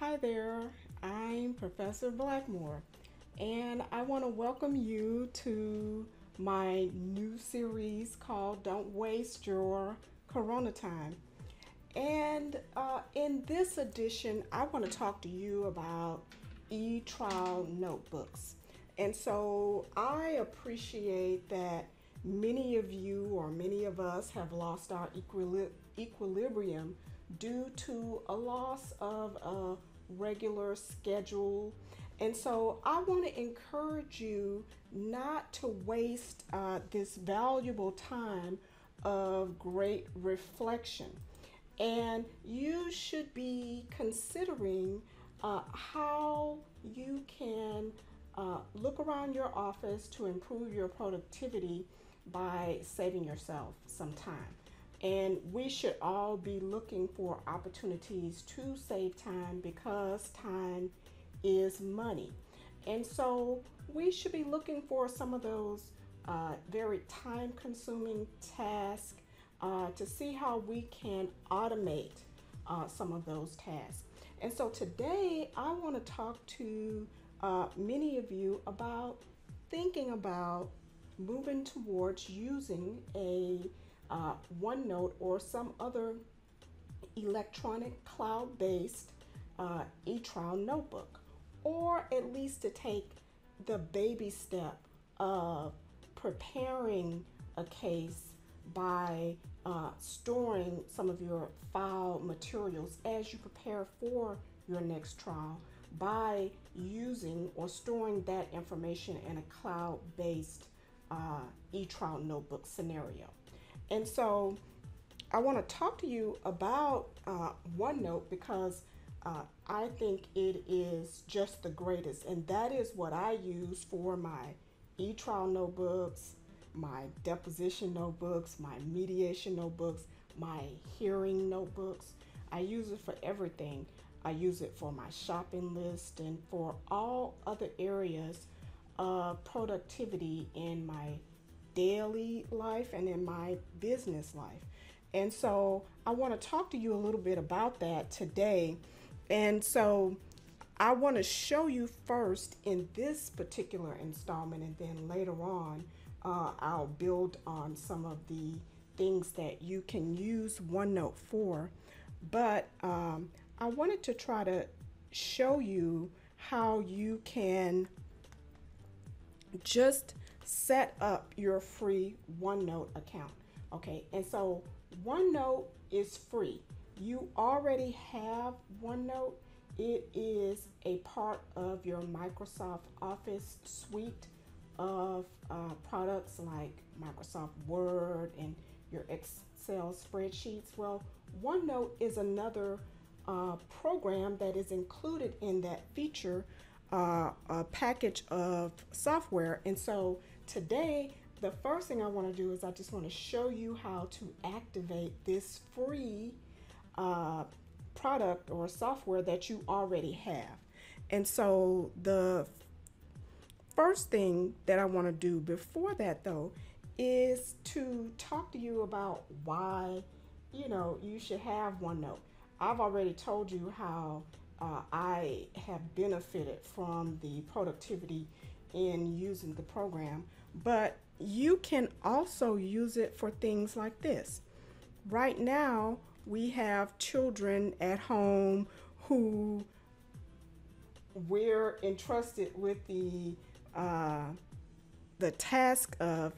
Hi there, I'm Professor Blackmore, and I want to welcome you to my new series called Don't Waste Your Corona Time. And uh, in this edition, I want to talk to you about e trial notebooks. And so I appreciate that many of you or many of us have lost our equili- equilibrium due to a loss of a regular schedule. And so I want to encourage you not to waste uh, this valuable time of great reflection. And you should be considering uh, how you can uh, look around your office to improve your productivity by saving yourself some time. And we should all be looking for opportunities to save time because time is money. And so we should be looking for some of those uh, very time consuming tasks uh, to see how we can automate uh, some of those tasks. And so today I want to talk to uh, many of you about thinking about moving towards using a uh, OneNote or some other electronic cloud based uh, e trial notebook, or at least to take the baby step of preparing a case by uh, storing some of your file materials as you prepare for your next trial by using or storing that information in a cloud based uh, e trial notebook scenario. And so I want to talk to you about uh, OneNote because uh, I think it is just the greatest. And that is what I use for my e trial notebooks, my deposition notebooks, my mediation notebooks, my hearing notebooks. I use it for everything. I use it for my shopping list and for all other areas of productivity in my daily life and in my business life. And so I want to talk to you a little bit about that today. And so I want to show you first in this particular installment, and then later on, uh, I'll build on some of the things that you can use OneNote for. But um, I wanted to try to show you how you can just set up your free OneNote account. Okay, and so OneNote is free. You already have OneNote. It is a part of your Microsoft Office suite of uh, products like Microsoft Word and your Excel spreadsheets. Well, OneNote is another uh, program that is included in that feature uh, a package of software. And so today, the first thing I want to do is I just want to show you how to activate this free uh, product or software that you already have. And so the first thing that I want to do before that though is to talk to you about why you know you should have OneNote. I've already told you how uh, I have benefited from the productivity in using the program, but you can also use it for things like this. Right now, we have children at home who we're entrusted with the uh, the task of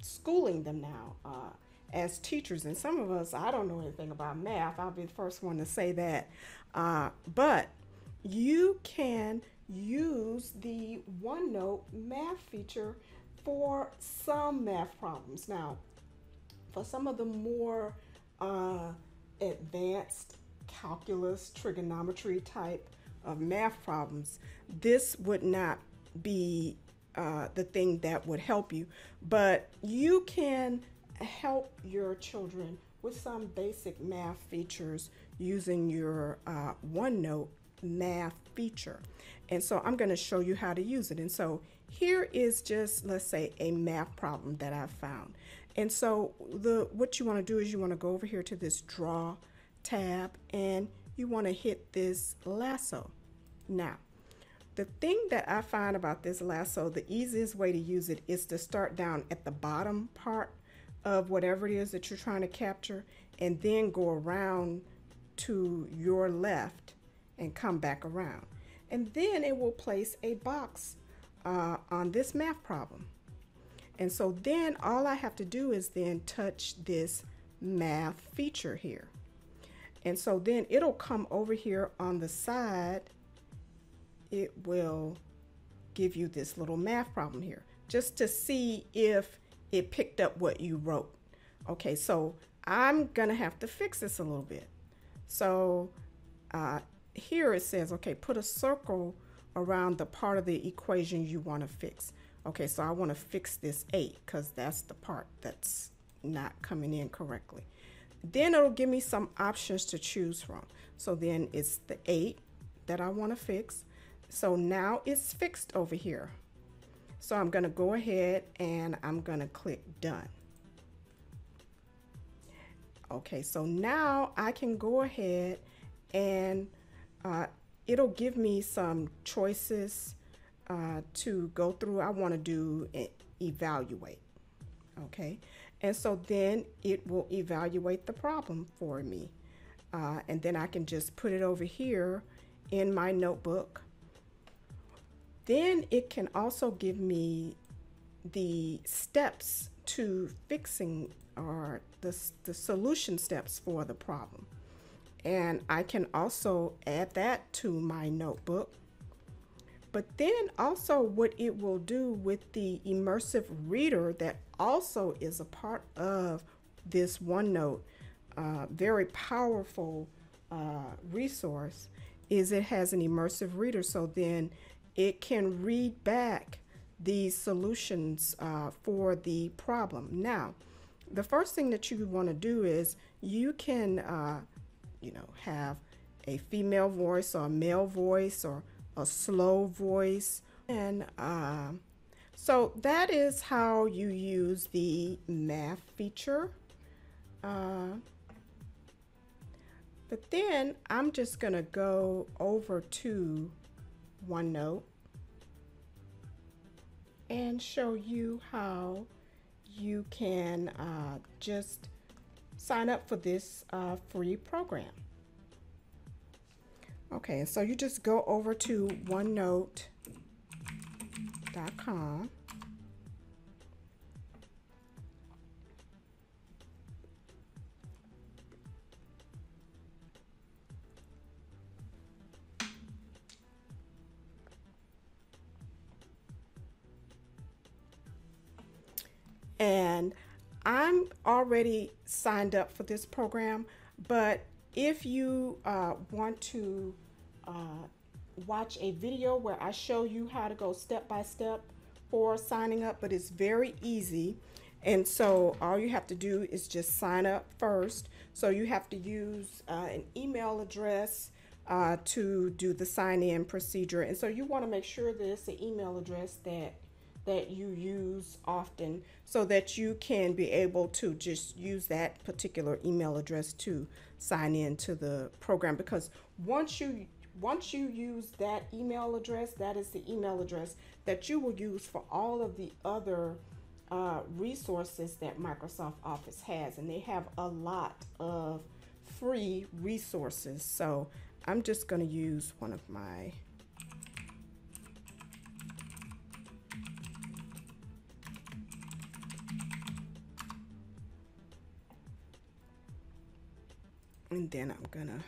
schooling them now uh, as teachers. And some of us, I don't know anything about math. I'll be the first one to say that. Uh, but you can use the OneNote math feature for some math problems. Now, for some of the more uh, advanced calculus, trigonometry type of math problems, this would not be uh, the thing that would help you. But you can help your children with some basic math features using your uh, OneNote math feature. And so I'm going to show you how to use it. And so here is just, let's say, a math problem that I've found. And so the what you want to do is you want to go over here to this draw tab and you want to hit this lasso. Now, the thing that I find about this lasso, the easiest way to use it is to start down at the bottom part of whatever it is that you're trying to capture and then go around to your left and come back around. And then it will place a box uh, on this math problem. And so then all I have to do is then touch this math feature here. And so then it'll come over here on the side. It will give you this little math problem here just to see if it picked up what you wrote. Okay, so I'm gonna have to fix this a little bit. So uh, here it says, okay, put a circle around the part of the equation you want to fix. Okay, so I want to fix this 8 because that's the part that's not coming in correctly. Then it'll give me some options to choose from. So then it's the 8 that I want to fix. So now it's fixed over here. So I'm going to go ahead and I'm going to click done. Okay, so now I can go ahead and uh, it'll give me some choices uh, to go through. I want to do evaluate. Okay, and so then it will evaluate the problem for me. Uh, and then I can just put it over here in my notebook. Then it can also give me the steps to fixing or the, the solution steps for the problem. And I can also add that to my notebook. But then also what it will do with the immersive reader that also is a part of this OneNote, uh, very powerful uh, resource, is it has an immersive reader. So then it can read back these solutions uh, for the problem. Now, the first thing that you want to do is you can, uh, you know, have a female voice or a male voice or a slow voice. And uh, so that is how you use the math feature. Uh, but then I'm just going to go over to OneNote and show you how you can uh, just sign up for this uh, free program. Okay, so you just go over to onenote.com. I'm already signed up for this program, but if you uh, want to uh, watch a video where I show you how to go step by step for signing up, but it's very easy. And so all you have to do is just sign up first. So you have to use uh, an email address uh, to do the sign in procedure. And so you want to make sure that it's an email address that that you use often so that you can be able to just use that particular email address to sign in to the program. Because once you once you use that email address that is the email address that you will use for all of the other uh, resources that Microsoft Office has. And they have a lot of free resources. So I'm just going to use one of my and then I'm gonna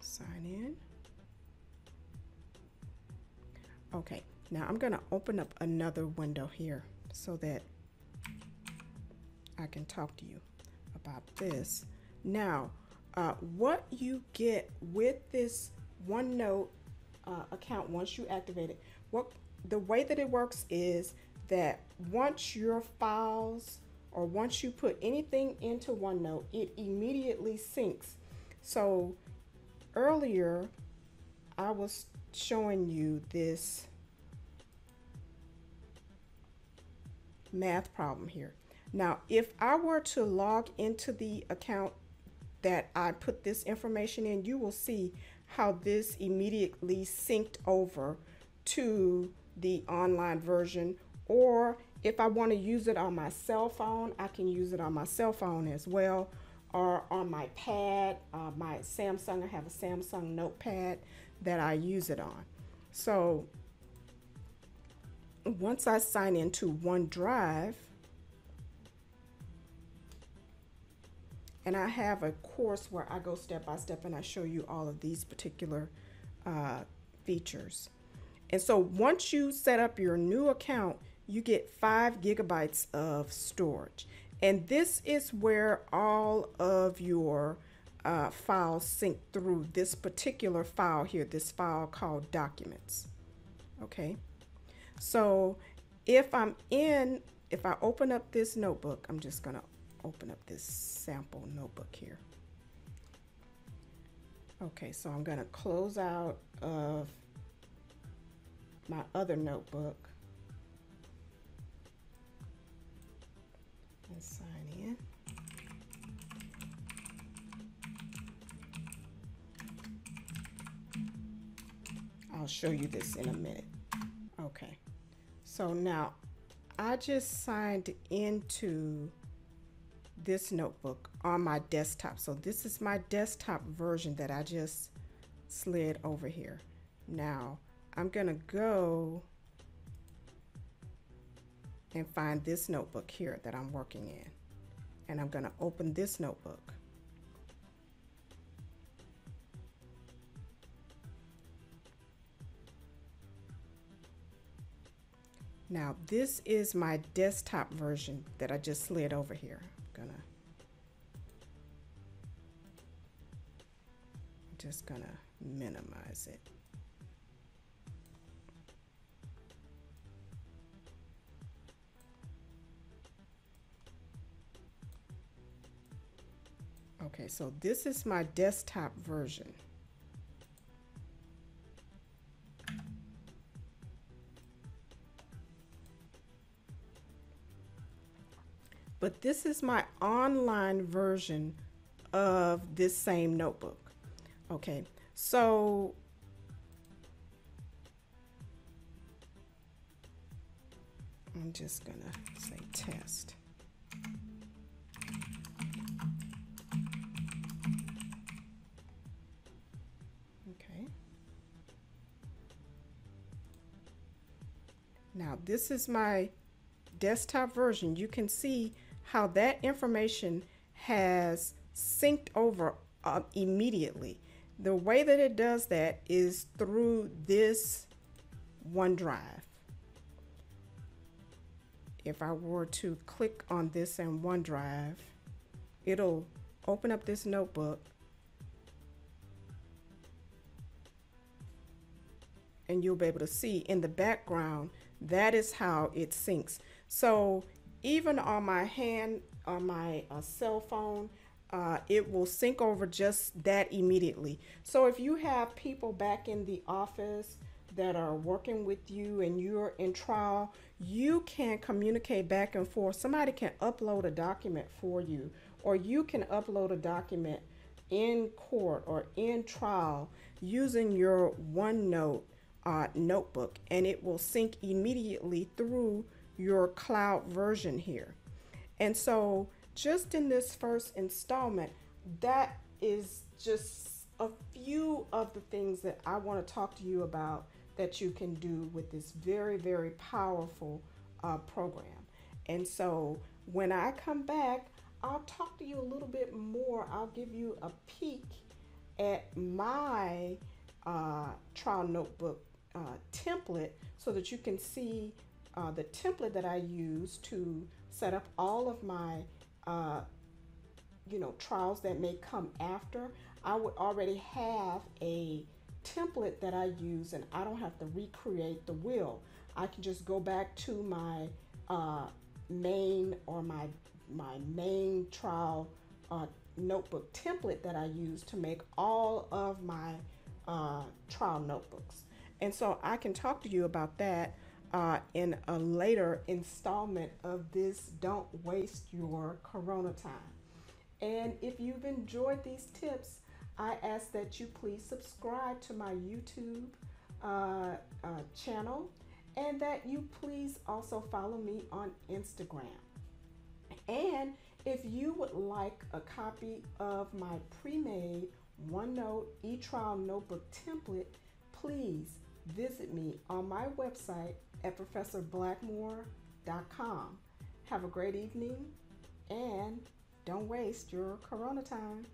sign in. Okay, now I'm gonna open up another window here so that I can talk to you about this. Now, uh, what you get with this OneNote uh, account once you activate it, what the way that it works is that once your files or once you put anything into OneNote, it immediately syncs. So earlier, I was showing you this math problem here. Now, if I were to log into the account that I put this information in, you will see how this immediately synced over to the online version. Or if I want to use it on my cell phone, I can use it on my cell phone as well or on my pad, uh, my Samsung. I have a Samsung notepad that I use it on. So once I sign into OneDrive, and I have a course where I go step by step and I show you all of these particular uh, features. And so once you set up your new account, you get five gigabytes of storage. And this is where all of your uh, files sync through this particular file here, this file called documents. Okay, so if I'm in, if I open up this notebook, I'm just gonna open up this sample notebook here. Okay, so I'm gonna close out of my other notebook sign in. I'll show you this in a minute. Okay, so now I just signed into this notebook on my desktop. So this is my desktop version that I just slid over here. Now I'm gonna go and find this notebook here that I'm working in. And I'm going to open this notebook. Now this is my desktop version that I just slid over here. I'm gonna just gonna minimize it. Okay, so this is my desktop version. But this is my online version of this same notebook. Okay, so I'm just gonna say test. This is my desktop version. You can see how that information has synced over uh, immediately. The way that it does that is through this OneDrive. If I were to click on this in OneDrive, it'll open up this notebook and you'll be able to see in the background that is how it syncs. So even on my hand, on my uh, cell phone, uh, it will sync over just that immediately. So if you have people back in the office that are working with you and you're in trial, you can communicate back and forth. Somebody can upload a document for you, or you can upload a document in court or in trial using your OneNote uh, notebook and it will sync immediately through your cloud version here. And so just in this first installment, that is just a few of the things that I want to talk to you about that you can do with this very, very powerful uh, program. And so when I come back, I'll talk to you a little bit more. I'll give you a peek at my uh, trial notebook uh, template so that you can see uh, the template that I use to set up all of my uh, you know trials that may come after. I would already have a template that I use and I don't have to recreate the wheel. I can just go back to my uh, main or my my main trial uh, notebook template that I use to make all of my uh, trial notebooks and so I can talk to you about that uh, in a later installment of this Don't Waste Your Corona Time. And if you've enjoyed these tips, I ask that you please subscribe to my YouTube uh, uh, channel and that you please also follow me on Instagram. And if you would like a copy of my pre made OneNote e trial notebook template, please visit me on my website at professorblackmore.com. Have a great evening and don't waste your corona time.